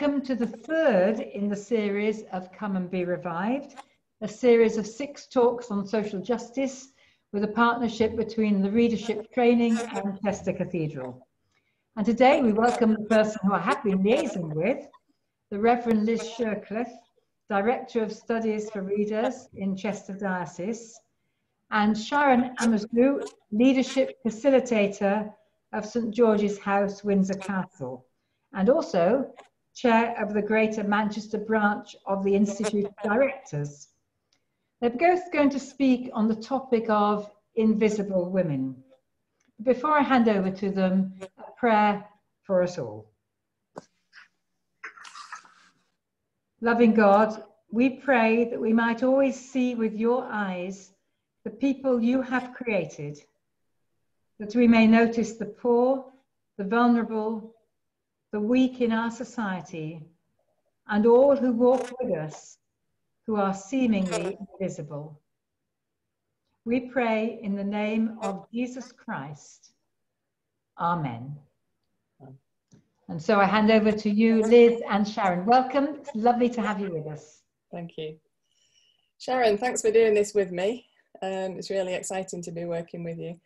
Welcome to the third in the series of Come and Be Revived, a series of six talks on social justice with a partnership between the Readership Training and Chester Cathedral. And today we welcome the person who I have been liaising with, the Reverend Liz Shercliff, Director of Studies for Readers in Chester Diocese, and Sharon Amesu, Leadership Facilitator of St George's House, Windsor Castle, and also Chair of the Greater Manchester branch of the Institute of Directors. They're both going to speak on the topic of invisible women. Before I hand over to them, a prayer for us all. Loving God, we pray that we might always see with your eyes the people you have created, that we may notice the poor, the vulnerable, the weak in our society, and all who walk with us who are seemingly invisible. We pray in the name of Jesus Christ. Amen. And so I hand over to you, Liz and Sharon. Welcome. It's lovely to have you with us. Thank you. Sharon, thanks for doing this with me. Um, it's really exciting to be working with you.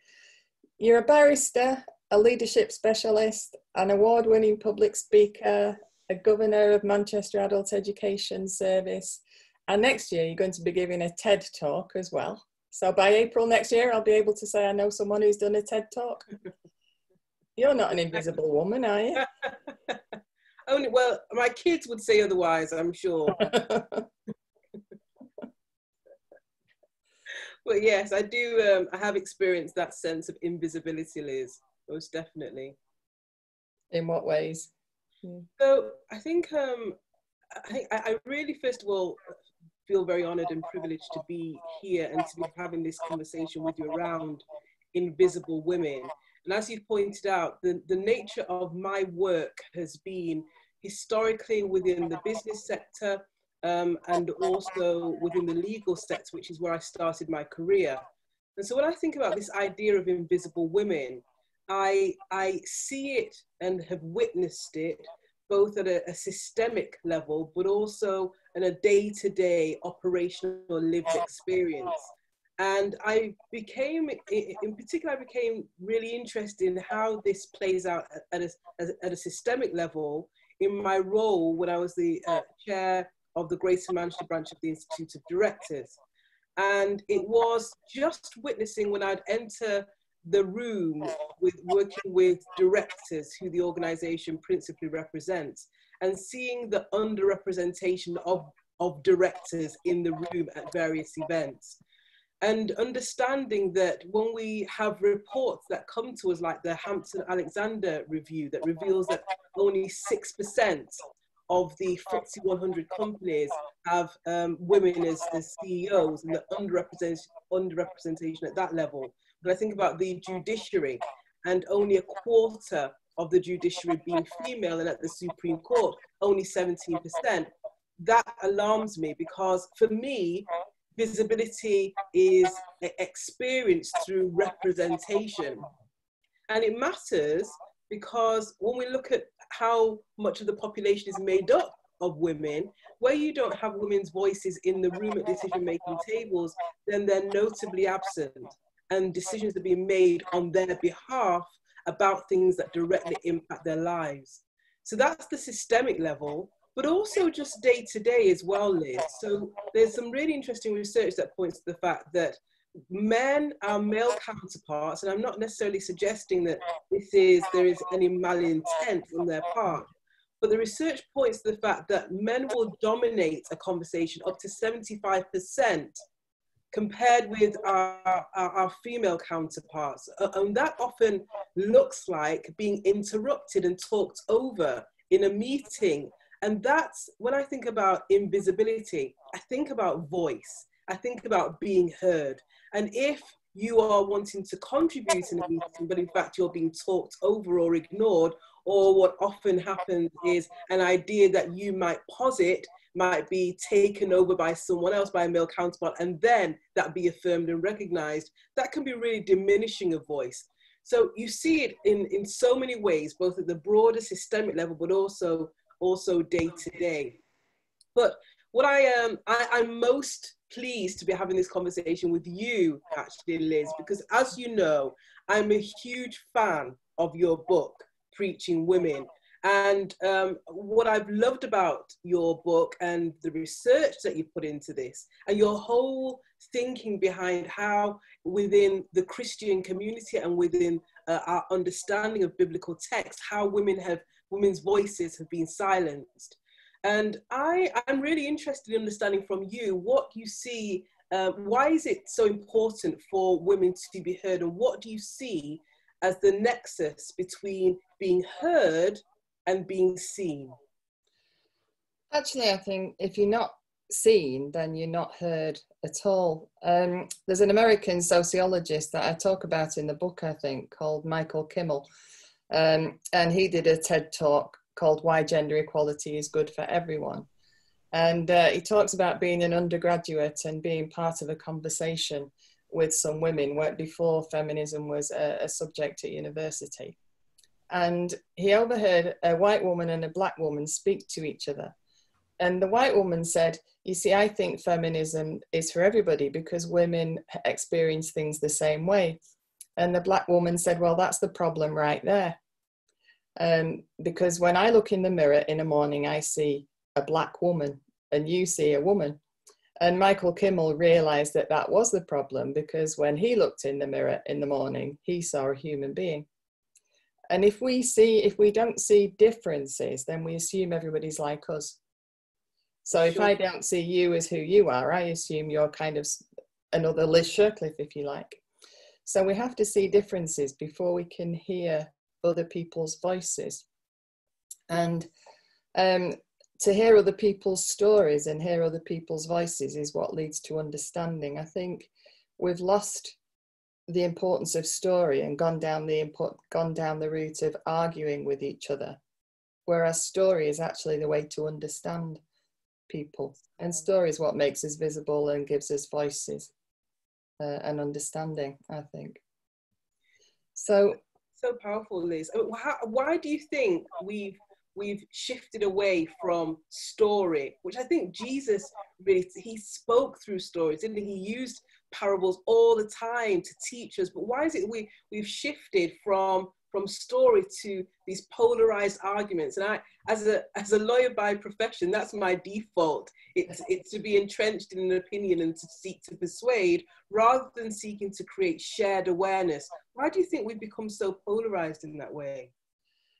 You're a barrister, a leadership specialist, an award winning public speaker, a governor of Manchester Adult Education Service, and next year you're going to be giving a TED talk as well. So by April next year, I'll be able to say I know someone who's done a TED talk. You're not an invisible woman, are you? Only well, my kids would say otherwise, I'm sure. but yes, I do. Um, I have experienced that sense of invisibility, Liz. Most definitely. In what ways? So I think um, I think I really first of all feel very honored and privileged to be here and to be having this conversation with you around invisible women and as you pointed out, the, the nature of my work has been historically within the business sector um, and also within the legal sector, which is where I started my career. And so when I think about this idea of invisible women, I, I see it and have witnessed it both at a, a systemic level, but also in a day-to-day operational lived experience. And I became, in particular, I became really interested in how this plays out at a, at a systemic level in my role when I was the uh, chair of the Greater Manchester branch of the Institute of Directors. And it was just witnessing when I'd enter the room with working with directors who the organization principally represents and seeing the underrepresentation of, of directors in the room at various events and understanding that when we have reports that come to us like the Hampton Alexander review that reveals that only 6% of the FTSE 100 companies have um, women as, as CEOs and the underrepresentation, underrepresentation at that level. But I think about the judiciary and only a quarter of the judiciary being female and at the Supreme Court, only 17%. That alarms me because for me, visibility is experienced through representation. And it matters because when we look at how much of the population is made up of women, where you don't have women's voices in the room at decision making tables, then they're notably absent and decisions are being made on their behalf about things that directly impact their lives. So that's the systemic level but also just day to day as well, Liz. So there's some really interesting research that points to the fact that men, our male counterparts, and I'm not necessarily suggesting that this is there is any malintent on their part, but the research points to the fact that men will dominate a conversation up to 75% compared with our, our, our, female counterparts. Uh, and that often looks like being interrupted and talked over in a meeting and that's when I think about invisibility, I think about voice, I think about being heard. And if you are wanting to contribute in a meeting, but in fact you're being talked over or ignored, or what often happens is an idea that you might posit might be taken over by someone else, by a male counterpart, and then that be affirmed and recognized. That can be really diminishing a voice. So you see it in, in so many ways, both at the broader systemic level, but also also day to day. But what I am, um, I, I'm most pleased to be having this conversation with you, actually, Liz, because as you know, I'm a huge fan of your book, Preaching Women. And um, what I've loved about your book and the research that you put into this, and your whole thinking behind how within the Christian community and within uh, our understanding of biblical text, how women have women's voices have been silenced. And I, I'm really interested in understanding from you what you see. Uh, why is it so important for women to be heard, and what do you see as the nexus between being heard and being seen? Actually, I think if you're not seen, then you're not heard at all. Um, there's an American sociologist that I talk about in the book, I think, called Michael Kimmel. Um, and he did a TED talk called Why Gender Equality is Good for Everyone. And uh, he talks about being an undergraduate and being part of a conversation with some women before feminism was a, a subject at university. And he overheard a white woman and a black woman speak to each other. And the white woman said, You see, I think feminism is for everybody because women experience things the same way. And the black woman said, Well, that's the problem right there. Um, because when I look in the mirror in the morning, I see a black woman and you see a woman. And Michael Kimmel realized that that was the problem because when he looked in the mirror in the morning, he saw a human being. And if we see, if we don't see differences, then we assume everybody's like us. So if sure. I don't see you as who you are, I assume you're kind of another Liz Shercliff, if you like. So we have to see differences before we can hear other people's voices. And um, to hear other people's stories and hear other people's voices is what leads to understanding. I think we've lost the importance of story and gone down the import, gone down the route of arguing with each other, whereas story is actually the way to understand people. And story is what makes us visible and gives us voices uh, and understanding. I think. So so powerful, Liz. Uh, mean, how, why do you think we've we've shifted away from story, which I think Jesus really he spoke through stories, didn't he? He used parables all the time to teach us. But why is it we we've shifted from from story to these polarized arguments. And I, as a as a lawyer by profession, that's my default. It's it's to be entrenched in an opinion and to seek to persuade rather than seeking to create shared awareness. Why do you think we've become so polarized in that way?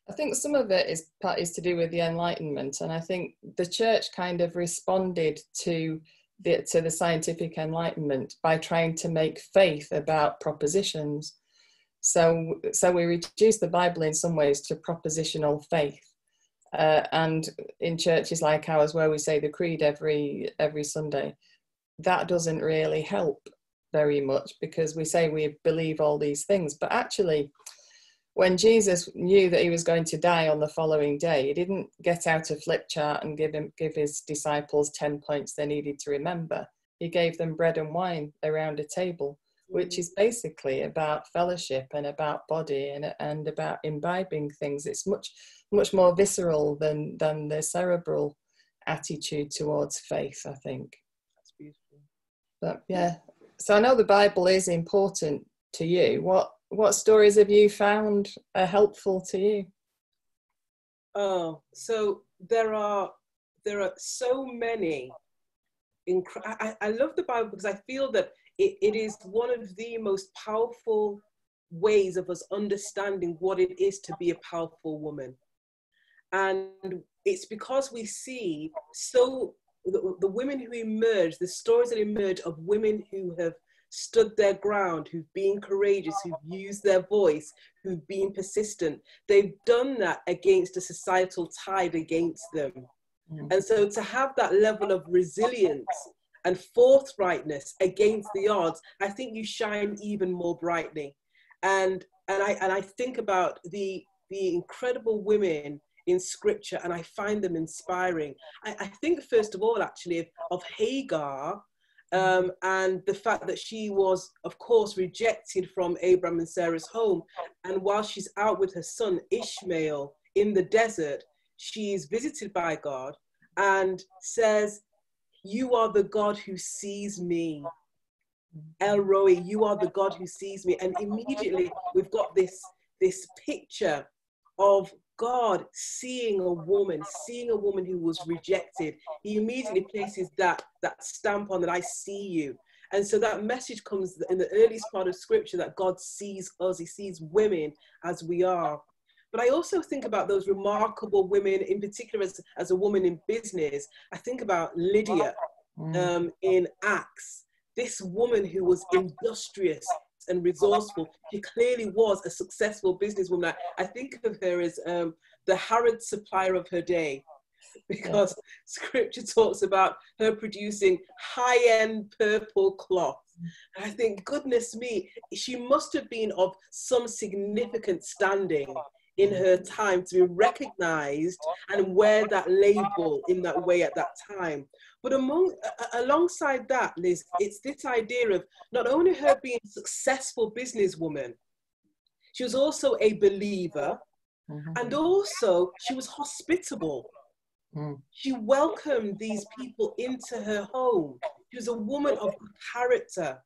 I think some of it is is to do with the Enlightenment, and I think the church kind of responded to the to the scientific Enlightenment by trying to make faith about propositions so, so we reduce the Bible in some ways to propositional faith. Uh, and in churches like ours, where we say the creed every every Sunday, that doesn't really help very much because we say we believe all these things, but actually, when Jesus knew that he was going to die on the following day, he didn't get out a flip chart and give him give his disciples ten points they needed to remember. He gave them bread and wine around a table which is basically about fellowship and about body and, and about imbibing things. It's much much more visceral than than the cerebral attitude towards faith. I think. That's beautiful. But yeah, so I know the Bible is important to you. What what stories have you found are helpful to you? Oh, so there are there are so many. Inc- I, I love the Bible because I feel that it, it is one of the most powerful ways of us understanding what it is to be a powerful woman. And it's because we see so the, the women who emerge, the stories that emerge of women who have stood their ground, who've been courageous, who've used their voice, who've been persistent. They've done that against a societal tide against them. Mm. And so to have that level of resilience and forthrightness against the odds, I think you shine even more brightly. And and I and I think about the the incredible women in scripture and I find them inspiring. I, I think first of all actually of, of Hagar um, and the fact that she was, of course, rejected from Abraham and Sarah's home. And while she's out with her son Ishmael in the desert, she is visited by God and says, You are the God who sees me. El Roi, you are the God who sees me. And immediately we've got this, this picture of God seeing a woman, seeing a woman who was rejected. He immediately places that, that stamp on that I see you. And so that message comes in the earliest part of scripture that God sees us, He sees women as we are. But I also think about those remarkable women, in particular as, as a woman in business. I think about Lydia um, in Acts, this woman who was industrious and resourceful. She clearly was a successful businesswoman. I, I think of her as um, the Harrod supplier of her day because scripture talks about her producing high-end purple cloth. I think, goodness me, she must have been of some significant standing in her time to be recognized and wear that label in that way at that time. But among, uh, alongside that, Liz, it's this idea of not only her being a successful businesswoman, she was also a believer, mm-hmm. and also she was hospitable. Mm. She welcomed these people into her home. She was a woman of character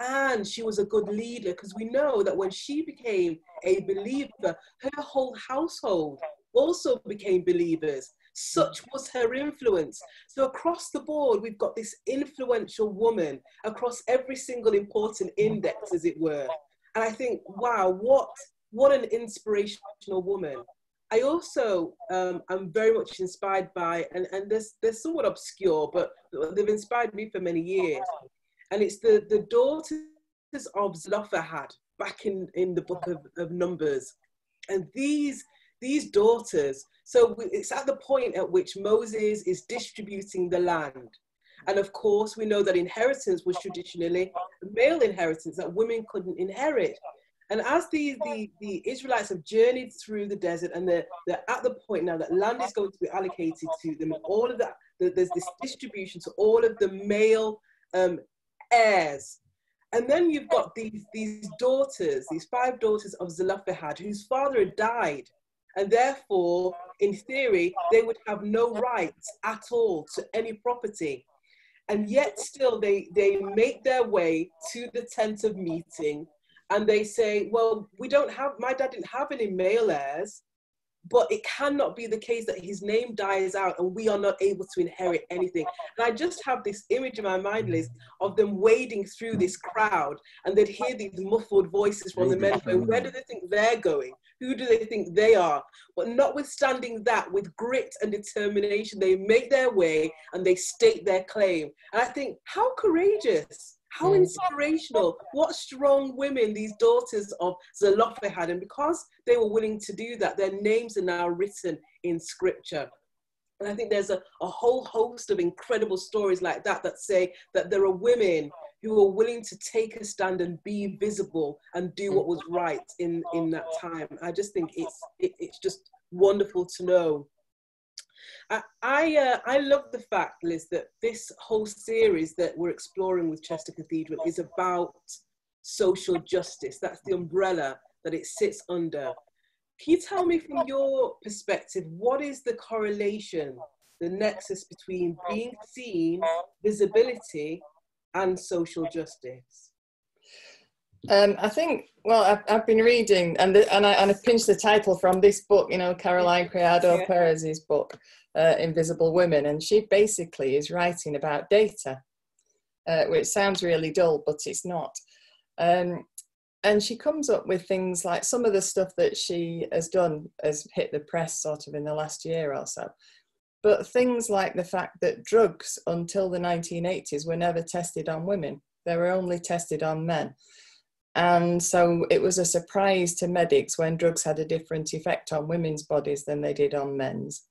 and she was a good leader because we know that when she became a believer, her whole household also became believers. Such was her influence. So, across the board, we've got this influential woman across every single important index, as it were. And I think, wow, what, what an inspirational woman. I also um, am very much inspired by, and, and this, they're somewhat obscure, but they've inspired me for many years and it's the, the daughters of Zelophehad back in, in the book of, of Numbers. And these, these daughters, so it's at the point at which Moses is distributing the land. And of course, we know that inheritance was traditionally male inheritance that women couldn't inherit. And as the, the, the Israelites have journeyed through the desert and they're, they're at the point now that land is going to be allocated to them, all of that, there's this distribution to all of the male um, heirs. And then you've got these, these daughters, these five daughters of Zelophehad, whose father had died. And therefore, in theory, they would have no rights at all to any property. And yet, still, they, they make their way to the tent of meeting and they say, Well, we don't have, my dad didn't have any male heirs but it cannot be the case that his name dies out and we are not able to inherit anything. And I just have this image in my mind, Liz, of them wading through this crowd and they'd hear these muffled voices from the men going, Where do they think they're going? Who do they think they are? But notwithstanding that, with grit and determination, they make their way and they state their claim. And I think, how courageous how inspirational. What strong women these daughters of Zelophehad. Had. And because they were willing to do that, their names are now written in scripture. And I think there's a, a whole host of incredible stories like that that say that there are women who are willing to take a stand and be visible and do what was right in, in that time. I just think it's, it, it's just wonderful to know I I, uh, I love the fact, Liz, that this whole series that we're exploring with Chester Cathedral is about social justice. That's the umbrella that it sits under. Can you tell me from your perspective, what is the correlation, the nexus between being seen, visibility, and social justice? Um, I think, well, I've, I've been reading, and the, and I and I pinched the title from this book, you know, Caroline Criado yeah. Perez's book, uh, Invisible Women, and she basically is writing about data, uh, which sounds really dull, but it's not. Um, and she comes up with things like some of the stuff that she has done has hit the press sort of in the last year or so. But things like the fact that drugs until the 1980s were never tested on women, they were only tested on men. And so it was a surprise to medics when drugs had a different effect on women's bodies than they did on men's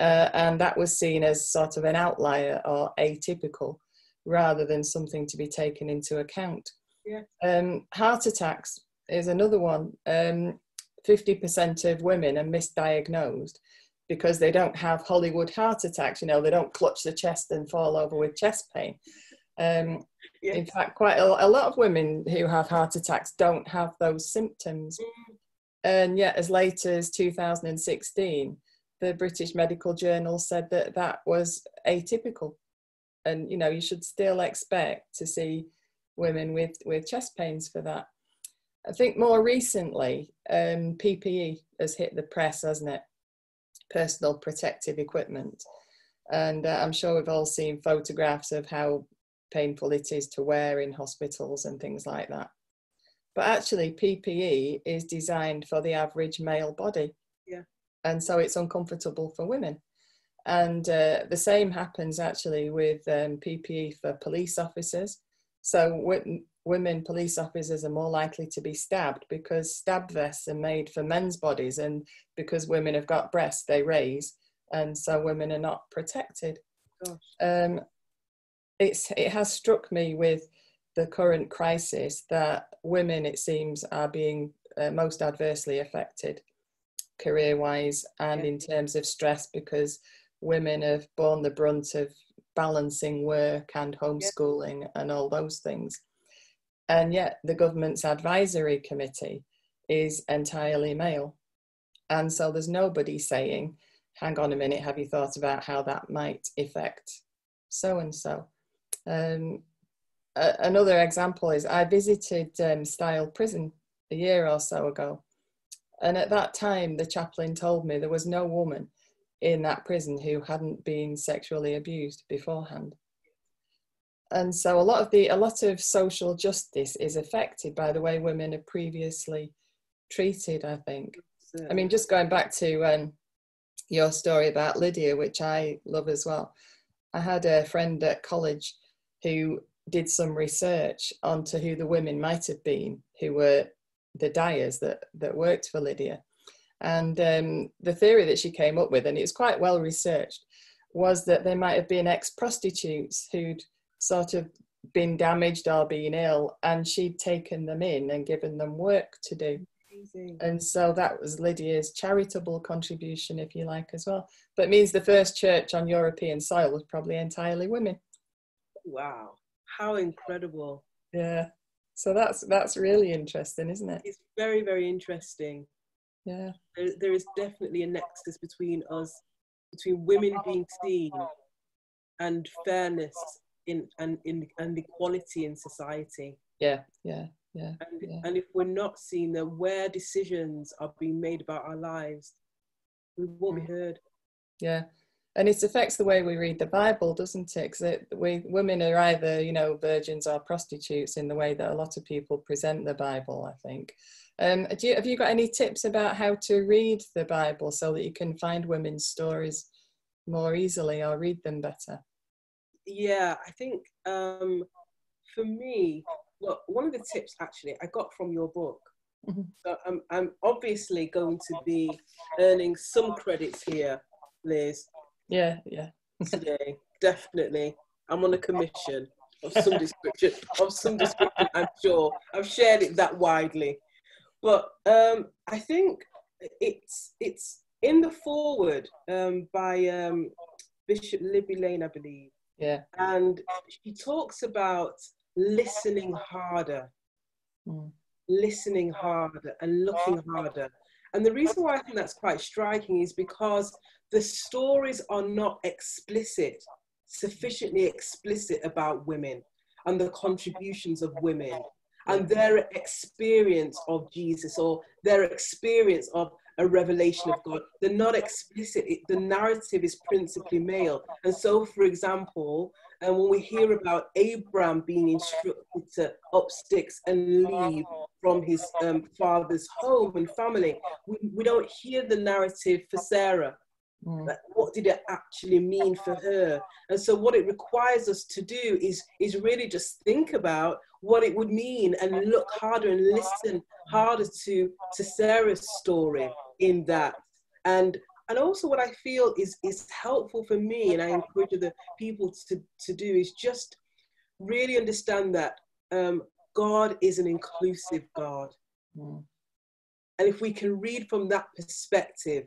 uh, and that was seen as sort of an outlier or atypical rather than something to be taken into account. Yeah. Um, heart attacks is another one. Um, 50% of women are misdiagnosed because they don't have Hollywood heart attacks. You know, they don't clutch the chest and fall over with chest pain. Um, yes. In fact, quite a, a, lot of women who have heart attacks don't have those symptoms. Mm. And yet, as late as 2016, the British Medical Journal said that that was atypical. And, you know, you should still expect to see women with, with chest pains for that. I think more recently, um, PPE has hit the press, hasn't it? Personal protective equipment. And uh, I'm sure we've all seen photographs of how painful it is to wear in hospitals and things like that. But actually, PPE is designed for the average male body. Yeah. And so it's uncomfortable for women. And uh, the same happens actually with um, PPE for police officers. So w- women police officers are more likely to be stabbed because stab vests are made for men's bodies, and because women have got breasts, they raise, and so women are not protected. Um, it's it has struck me with the current crisis that women, it seems, are being uh, most adversely affected career wise and yeah. in terms of stress because women have borne the brunt of balancing work and homeschooling yeah. and all those things. And yet, the government's advisory committee is entirely male. And so there's nobody saying, hang on a minute, have you thought about how that might affect so and so? Another example is I visited um, Styal Prison a year or so ago. And at that time, the chaplain told me there was no woman in that prison who hadn't been sexually abused beforehand. And so a lot of the a lot of social justice is affected by the way women are previously treated, I think. I mean, just going back to um, your story about Lydia, which I love as well. I had a friend at college who did some research onto who the women might have been who were the dyers that, that worked for Lydia. And um, the theory that she came up with, and it was quite well researched, was that they might have been ex prostitutes who'd sort of been damaged or been ill, and she'd taken them in and given them work to do. Amazing. And so that was Lydia's charitable contribution, if you like, as well. But it means the first church on European soil was probably entirely women. Wow, how incredible! Yeah, so that's that's really interesting, isn't it? It's very very interesting. Yeah, there, there is definitely a nexus between us, between women being seen, and fairness in and in and equality in society. Yeah, yeah, yeah and, yeah. and if we're not seen, that where decisions are being made about our lives, we won't be mm. heard. Yeah, and it affects the way we read the Bible, doesn't it? Because we women are either you know virgins or prostitutes in the way that a lot of people present the Bible. I think. Um, do you, have you got any tips about how to read the Bible so that you can find women's stories more easily or read them better? Yeah, I think um, for me, well, one of the tips actually I got from your book. Mm-hmm. So I'm, I'm obviously going to be earning some credits here, Liz. Yeah, yeah. today, definitely. I'm on a commission of some description. Of some description, I'm sure. I've shared it that widely, but um, I think it's it's in the forward um, by um, Bishop Libby Lane, I believe. Yeah. And she talks about listening harder, mm. listening harder, and looking harder. And the reason why I think that's quite striking is because the stories are not explicit, sufficiently explicit about women and the contributions of women and their experience of Jesus or their experience of a revelation of God. They're not explicit. the narrative is principally male. And so, for example, and when we hear about Abraham being instructed to up sticks and leave from his um, father's home and family, we, we don't hear the narrative for Sarah. Mm. Like, what did it actually mean for her? And so, what it requires us to do is is really just think about what it would mean and look harder and listen harder to to Sarah's story in that. And and also, what I feel is is helpful for me, and I encourage other people to to do is just really understand that um, God is an inclusive God. Mm. And if we can read from that perspective,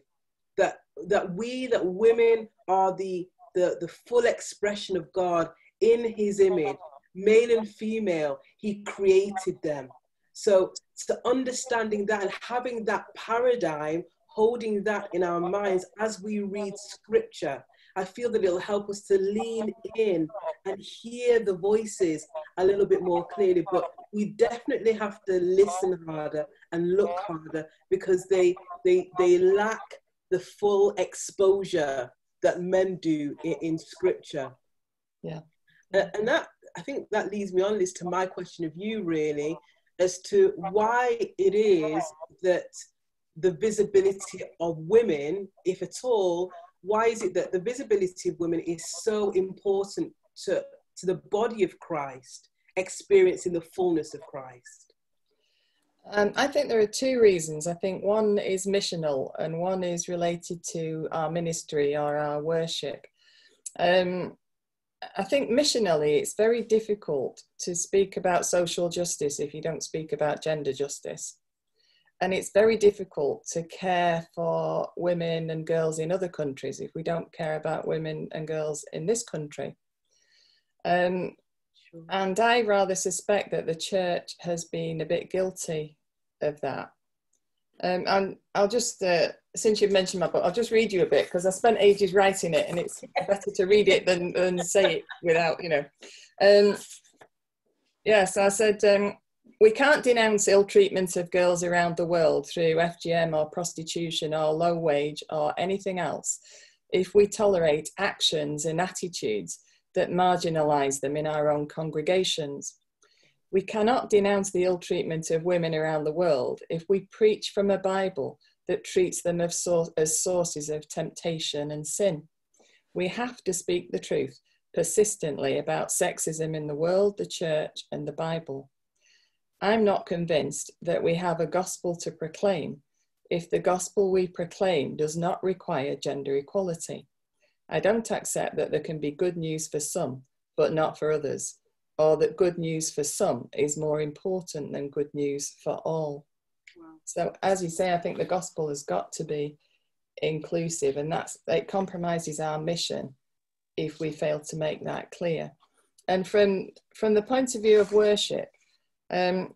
that that we that women are the the, the full expression of God in his image, male and female, he created them. So to understanding that and having that paradigm holding that in our minds as we read scripture, I feel that it'll help us to lean in and hear the voices a little bit more clearly. But we definitely have to listen harder and look harder because they they they lack the full exposure that men do in, in scripture. Yeah. Uh, and that I think that leads me on, Liz, to my question of you really, as to why it is that the visibility of women, if at all, why is it that the visibility of women is so important to, to the body of Christ experiencing the fullness of Christ? Um, I think there are two reasons. I think one is missional and one is related to our ministry or our worship. Um, I think missionally, it's very difficult to speak about social justice if you don't speak about gender justice. And it's very difficult to care for women and girls in other countries if we don't care about women and girls in this country. Um, sure. And I rather suspect that the church has been a bit guilty of that. Um, and I'll just, uh, since you've mentioned my book, I'll just read you a bit because I spent ages writing it and it's better to read it than, than say it without, you know. Um, yes, I said, um, we can't denounce ill treatment of girls around the world through FGM or prostitution or low wage or anything else if we tolerate actions and attitudes that marginalize them in our own congregations. We cannot denounce the ill treatment of women around the world if we preach from a Bible that treats them as sources of temptation and sin. We have to speak the truth persistently about sexism in the world, the church, and the Bible. I'm not convinced that we have a gospel to proclaim if the gospel we proclaim does not require gender equality. I don't accept that there can be good news for some, but not for others or that good news for some is more important than good news for all. Wow. So, as you say, I think the gospel has got to be inclusive, and that's it compromises our mission if we fail to make that clear. And from from the point of view of worship, um,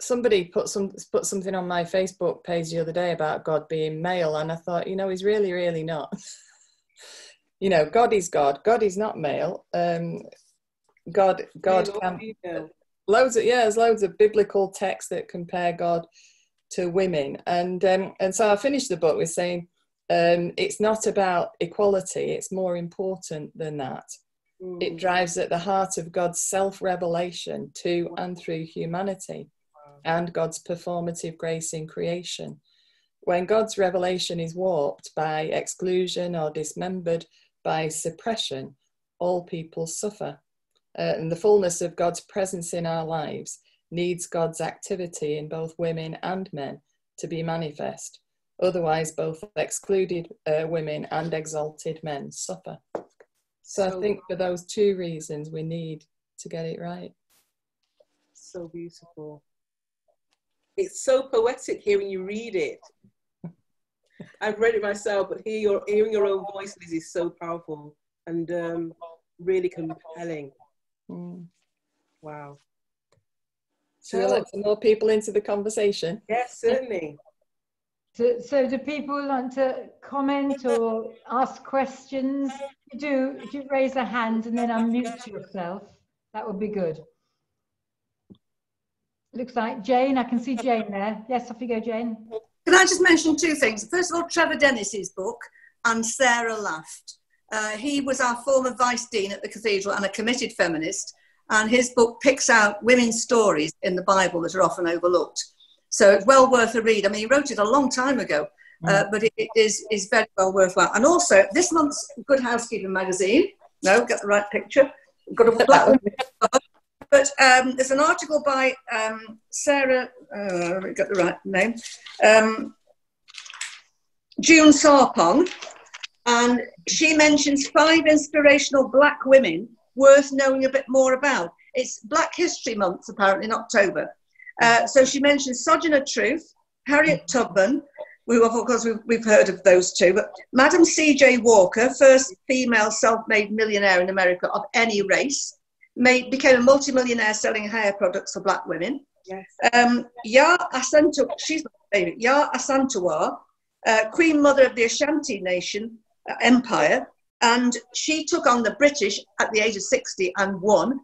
somebody put some put something on my Facebook page the other day about God being male, and I thought, you know, he's really, really not. you know, God is God. God is not male. Um, God, God can. Loads of yeah, there's loads of biblical texts that compare God to women, and um, and so I finished the book with saying um, it's not about equality; it's more important than that. Mm. It drives at the heart of God's self-revelation to and through humanity, wow. and God's performative grace in creation. When God's revelation is warped by exclusion or dismembered by suppression, all people suffer uh, and the fullness of God's presence in our lives needs God's activity in both women and men to be manifest. Otherwise, both excluded uh, women and exalted men suffer. So, so I think for those two reasons, we need to get it right. So beautiful. It's so poetic hearing you read it. I've read it myself, but hear your, hearing your own voice, Liz, is so powerful and um, really compelling. Mm. Wow. So, so let some more people into the conversation. Yes, certainly. So, so do people want to comment or ask questions? You do, if you raise a hand and then unmute yourself, that would be good. Looks like Jane, I can see Jane there. Yes, off you go, Jane. Can I just mention two things? First of all, Trevor Dennis's book and Sarah Laughed. Uh, he was our former vice dean at the cathedral and a committed feminist, and his book picks out women's stories in the Bible that are often overlooked. So it's well worth a read. I mean, he wrote it a long time ago, uh, mm. but it, is, is very well worthwhile. And also, this month's Good Housekeeping magazine, no, get the right picture, got a black but um, there's an article by um, Sarah, uh, got the right name, um, June Sarpong, and she mentions five inspirational black women worth knowing a bit more about. It's Black History Month, apparently, in October. Uh, so she mentions Sojourner Truth, Harriet Tubman, we, of course, we've, we've heard of those two, but Madam C.J. Walker, first female self-made millionaire in America of any race, made, became a multimillionaire selling hair products for black women. Yes. Um, Yaa Asantewaa, she's my favourite, Yaa Asantewaa, uh, Queen Mother of the Ashanti Nation uh, Empire, and she took on the British at the age of 60 and won.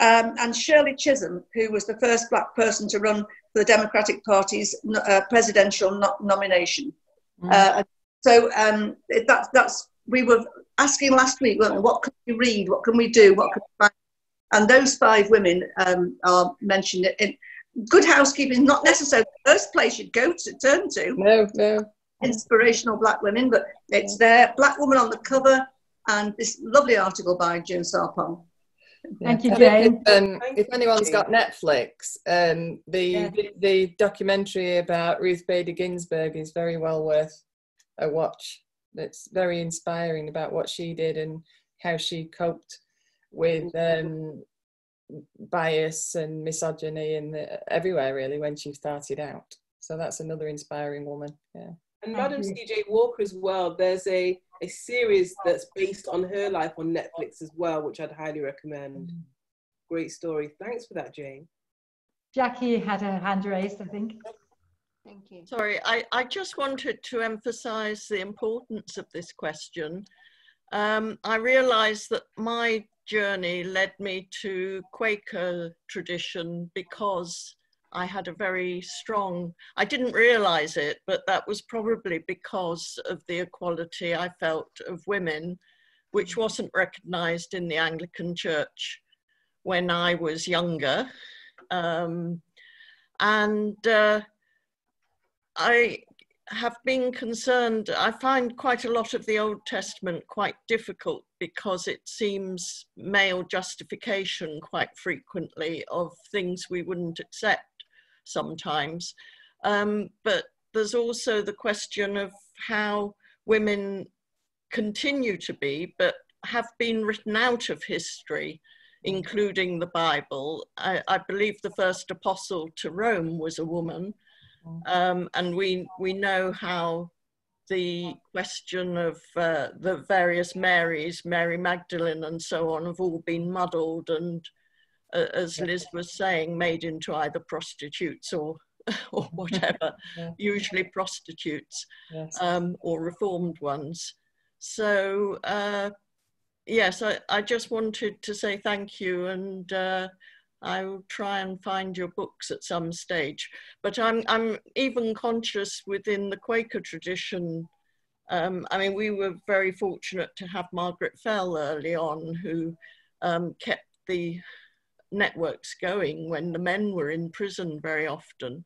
Um, and Shirley Chisholm, who was the first black person to run for the Democratic Party's uh, presidential no- nomination. Mm. Uh, so um, that, that's we were asking last week, what can we read, what can we do, what can we find? And those five women um, are mentioned in Good Housekeeping, not necessarily the first place you'd go to turn to. No, no. Inspirational black women, but it's there, black woman on the cover, and this lovely article by June Sarpong. Thank you, Jane. If, um, if anyone's got Netflix, um, the, yeah. the, the documentary about Ruth Bader Ginsburg is very well worth a watch. It's very inspiring about what she did and how she coped with um, bias and misogyny and everywhere really when she started out. So that's another inspiring woman. Yeah. And Madam C.J. Walker as well. There's a a series that's based on her life on Netflix as well, which I'd highly recommend. Mm. Great story. Thanks for that, Jane. Jackie had her hand raised, I think. Thank you. Sorry, I, I just wanted to emphasize the importance of this question. Um, I realized that my journey led me to Quaker tradition because I had a very strong, I didn't realize it, but that was probably because of the equality I felt of women, which wasn't recognized in the Anglican Church when I was younger. Um, and uh, I have been concerned, I find quite a lot of the Old Testament quite difficult because it seems male justification quite frequently of things we wouldn't accept sometimes. Um, but there's also the question of how women continue to be, but have been written out of history, including the Bible. I, I believe the first apostle to Rome was a woman. Um, and we, we know how the question of uh, the various Marys, Mary Magdalene and so on, have all been muddled and uh, as Liz was saying, made into either prostitutes or or whatever, yeah. usually prostitutes yes. um, or reformed ones. So uh, yes, I, I just wanted to say thank you and uh, I will try and find your books at some stage. But I'm, I'm even conscious within the Quaker tradition. Um, I mean, we were very fortunate to have Margaret Fell early on who um, kept the networks going when the men were in prison very often.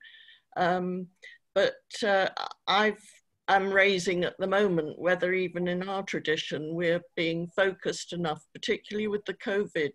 Um, but uh, I've I'm raising at the moment whether even in our tradition we're being focused enough, particularly with the COVID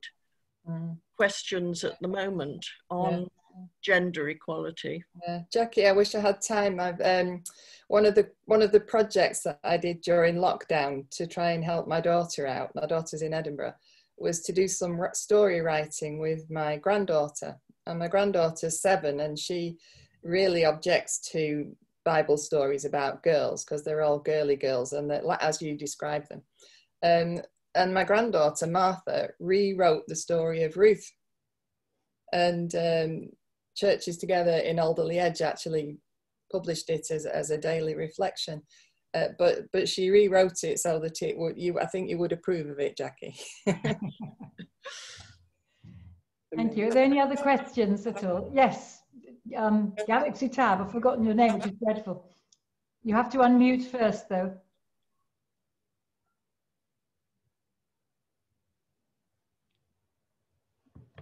mm. questions at the moment on yeah. gender equality. Yeah, Jackie, I wish I had time. I've um, one of the one of the projects that I did during lockdown to try and help my daughter out. My daughter's in Edinburgh was to do some story writing with my granddaughter. And my granddaughter's seven, and she really objects to Bible stories about girls because they're all girly girls, and as you describe them. Um, and my granddaughter Martha rewrote the story of Ruth. And um, Churches Together in Alderley Edge actually published it as, as a daily reflection. Uh, but but she rewrote it so that it would you I think you would approve of it, Jackie. Thank you. Are there any other questions at all? Yes, um, Galaxy Tab. I've forgotten your name, which is dreadful. You have to unmute first, though.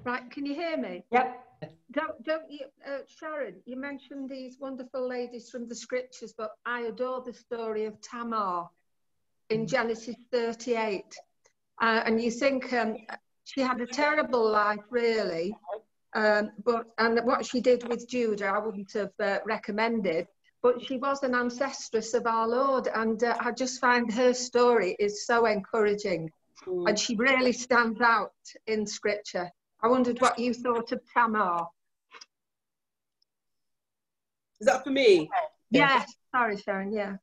Right, can you hear me? Yep. Don't, don't you, uh, Sharon, you mentioned these wonderful ladies from the scriptures, but I adore the story of Tamar in mm. Genesis 38. Uh, and you think um, she had a terrible life, really. Um, but and what she did with Judah, I wouldn't have uh, recommended. But she was an ancestress of our Lord, and uh, I just find her story is so encouraging, mm. and she really stands out in Scripture. I wondered what you thought of Tamar. Is that for me? Yes. Sorry, Sharon. Yeah.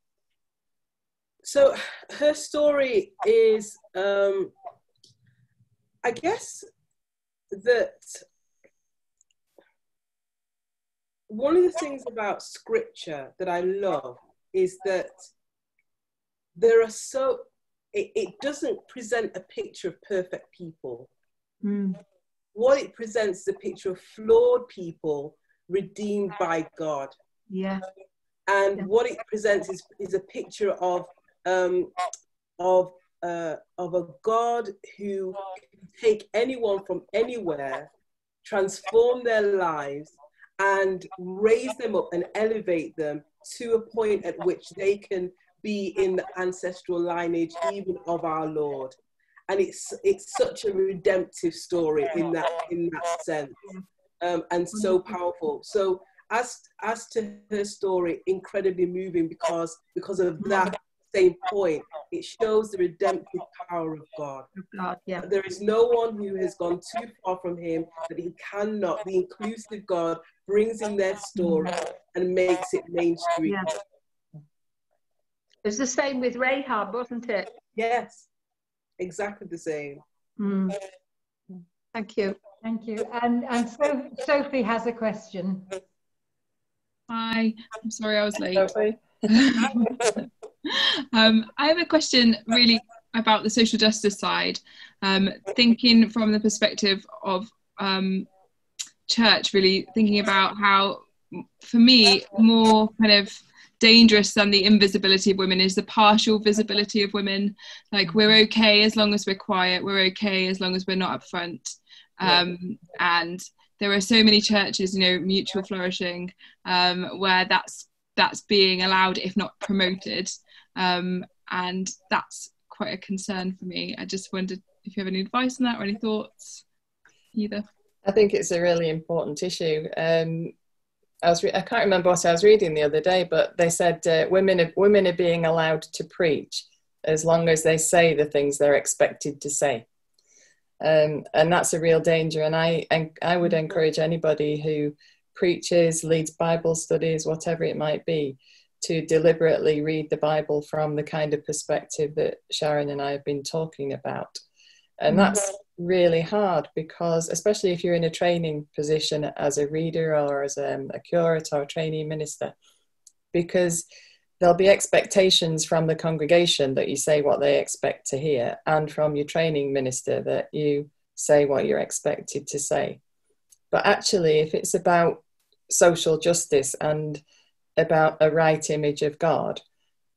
So her story is, um, I guess, that one of the things about scripture that I love is that there are so it, it doesn't present a picture of perfect people. Mm. What it presents is a picture of flawed people redeemed by God. Yeah. And Yeah. what it presents is, is a picture of um, of uh, of a God who can take anyone from anywhere, transform their lives, and raise them up and elevate them to a point at which they can be in the ancestral lineage even of our Lord. And it's it's such a redemptive story in that in that sense, um, and so powerful. So as as to her story, incredibly moving because because of that same point, it shows the redemptive power of God. God, yeah. There is no one who has gone too far from Him that He cannot. The inclusive God brings in their story and makes it mainstream. Yeah. It's the same with Rahab, wasn't it? Yes, exactly the same. Mm. Thank you. Thank you. And and so, Sophie has a question. Hi, I'm sorry I was late. Um, I have a question really about the social justice side, um, thinking from the perspective of um, church, really thinking about how, for me, more kind of dangerous than the invisibility of women is the partial visibility of women. Like we're okay as long as we're quiet, we're okay as long as we're not up front. Um, and there are so many churches, you know, mutual flourishing, um, where that's that's being allowed, if not promoted, um, and that's quite a concern for me. I just wondered if you have any advice on that or any thoughts, either. I think it's a really important issue. Um, I was re- I can't remember what I was reading the other day, but they said uh, women are, women are being allowed to preach as long as they say the things they're expected to say, um, and that's a real danger. And I and I would encourage anybody who preaches, leads Bible studies, whatever it might be, to deliberately read the Bible from the kind of perspective that Sharon and I have been talking about. And that's really hard because, especially if you're in a training position as a reader or as um, a curate or a trainee minister, because there'll be expectations from the congregation that you say what they expect to hear, and from your training minister that you say what you're expected to say. But actually, if it's about social justice and about a right image of God,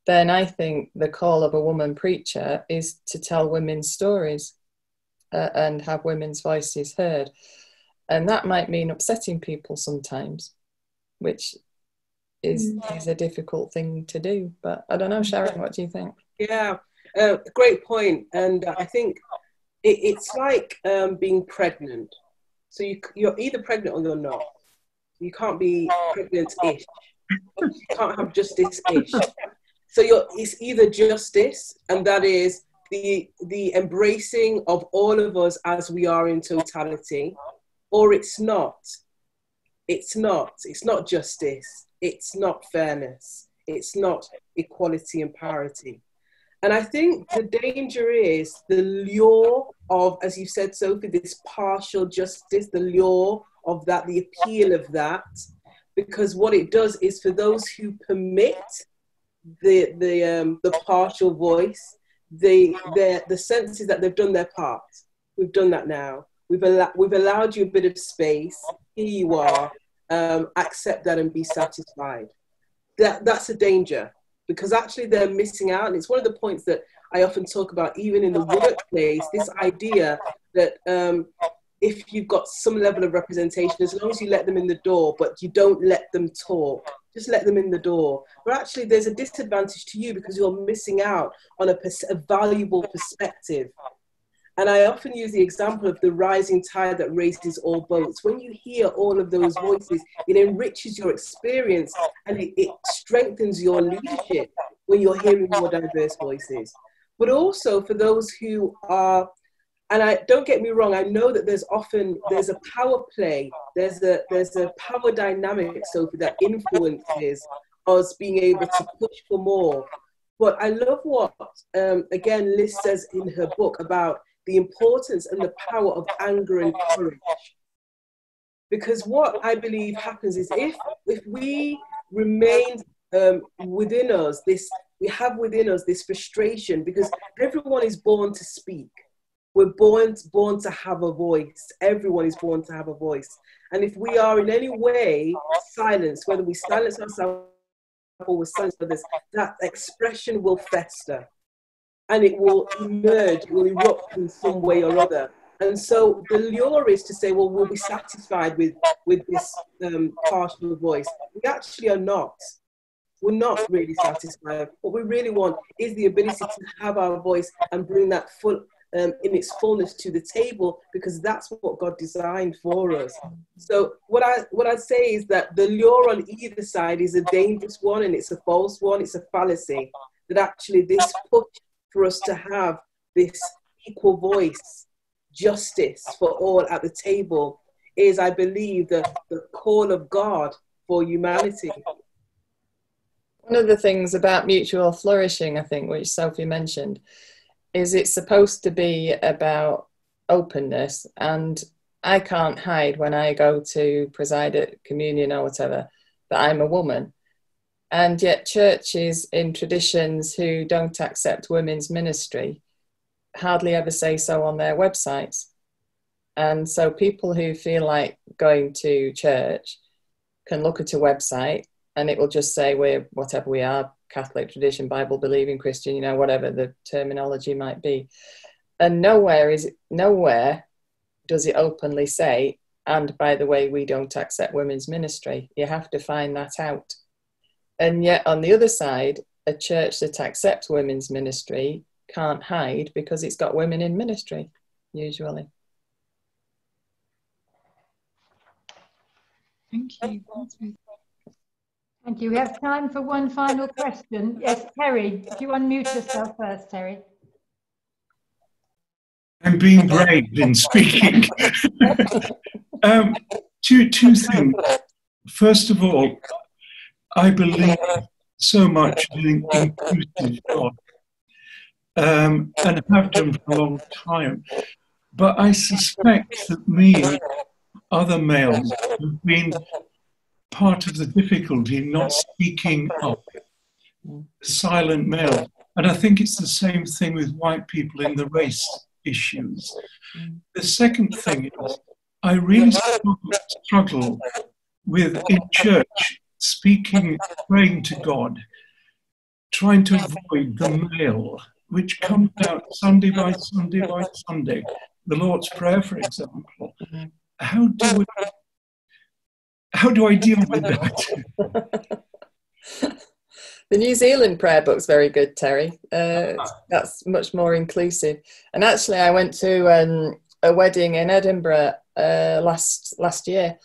then I think the call of a woman preacher is to tell women's stories uh, and have women's voices heard. And that might mean upsetting people sometimes, which is, is a difficult thing to do. But I don't know, Sharon, what do you think? Yeah, uh, great point. And I think it, it's like um, being pregnant. So you, you're either pregnant or you're not. You can't be pregnant-ish. You can't have justice-ish. So you're, it's either justice, and that is the the embracing of all of us as we are in totality, or it's not. It's not. It's not justice. It's not fairness. It's not equality and parity. And I think the danger is the lure of, as you said, Sophie, this partial justice, the lure of that, the appeal of that, because what it does is for those who permit the the um, the partial voice, the the the sense is that they've done their part. We've done that now. We've allowed we've allowed you a bit of space. Here you are. Um, accept that and be satisfied. That that's a danger because actually they're missing out, and it's one of the points that I often talk about, even in the workplace. This idea that um, if you've got some level of representation, as long as you let them in the door, but you don't let them talk, just let them in the door. But actually, there's a disadvantage to you because you're missing out on a, pers- a valuable perspective. And I often use the example of the rising tide that raises all boats. When you hear all of those voices, it enriches your experience and it, it strengthens your leadership when you're hearing more diverse voices. But also for those who are and I don't get me wrong, I know that there's often there's a power play, there's a there's a power dynamic, Sophie, that influences us being able to push for more. But I love what um, again Liz says in her book about the importance and the power of anger and courage. Because what I believe happens is if if we remain um, within us this we have within us this frustration because everyone is born to speak we're born born to have a voice everyone is born to have a voice and if we are in any way silenced whether we silence ourselves or we silence others that expression will fester and it will emerge it will erupt in some way or other and so the lure is to say, well, we'll be satisfied with, with this um, partial voice. We actually are not. We're not really satisfied. What we really want is the ability to have our voice and bring that full, um, in its fullness to the table because that's what God designed for us. So what I what I'd say is that the lure on either side is a dangerous one and it's a false one. It's a fallacy that actually this push for us to have this equal voice justice for all at the table is, I believe, the, the call of God for humanity. One of the things about mutual flourishing, I think, which Sophie mentioned, is it's supposed to be about openness. And I can't hide when I go to preside at communion or whatever that I'm a woman. And yet, churches in traditions who don't accept women's ministry hardly ever say so on their websites. And so people who feel like going to church can look at a website and it will just say we're whatever we are Catholic tradition, Bible believing Christian, you know, whatever the terminology might be. And nowhere is nowhere does it openly say, and by the way, we don't accept women's ministry. You have to find that out. And yet on the other side, a church that accepts women's ministry can't hide because it's got women in ministry, usually. Thank you. Thank you. We have time for one final question. Yes, Terry, if you unmute yourself first, Terry. I'm being brave in speaking. um, two, two things. First of all, I believe so much in inclusive God um, and have done for a long time. But I suspect that me, and other males, have been part of the difficulty in not speaking up, silent male. And I think it's the same thing with white people in the race issues. The second thing is, I really struggle, struggle with in church speaking, praying to God, trying to avoid the male which comes out Sunday by Sunday by Sunday, the Lord's Prayer, for example. How do we, how do I deal with that? the New Zealand prayer book's very good, Terry. Uh, that's much more inclusive. And actually, I went to um, a wedding in Edinburgh uh, last last year,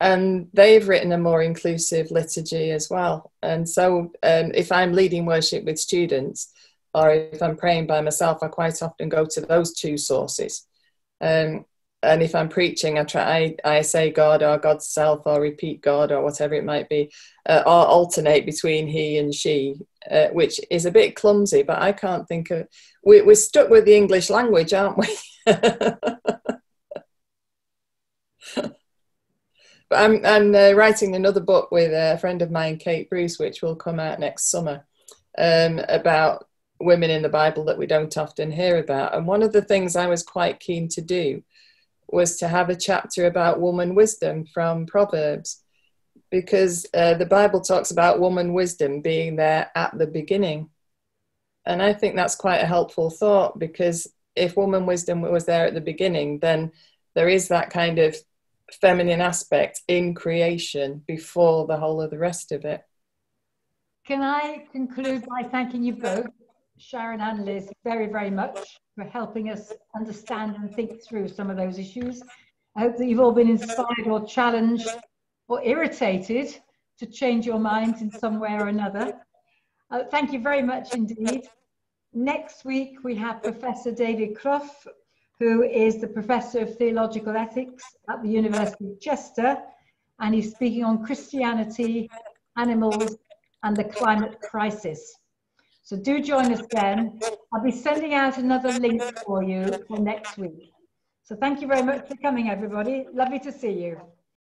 and they've written a more inclusive liturgy as well. And so, um, if I'm leading worship with students, or if I'm praying by myself, I quite often go to those two sources. Um, and if I'm preaching, I try I, I say God or God's self or repeat God or whatever it might be, uh, or alternate between he and she, uh, which is a bit clumsy. But I can't think of. We, we're stuck with the English language, aren't we? but I'm, I'm uh, writing another book with a friend of mine, Kate Bruce, which will come out next summer, um, about women in the Bible that we don't often hear about. And one of the things I was quite keen to do was to have a chapter about woman wisdom from Proverbs, because uh, the Bible talks about woman wisdom being there at the beginning. And I think that's quite a helpful thought because if woman wisdom was there at the beginning, then there is that kind of feminine aspect in creation before the whole of the rest of it. Can I conclude by thanking you both Sharon and Liz very, very much for helping us understand and think through some of those issues. I hope that you've all been inspired or challenged or irritated to change your minds in some way or another. Uh, thank you very much indeed. Next week, we have Professor David Clough, who is the Professor of Theological Ethics at the University of Chester, and he's speaking on Christianity, animals, and the climate crisis. So do join us then. I'll be sending out another link for you for next week. So thank you very much for coming, everybody. Lovely to see you.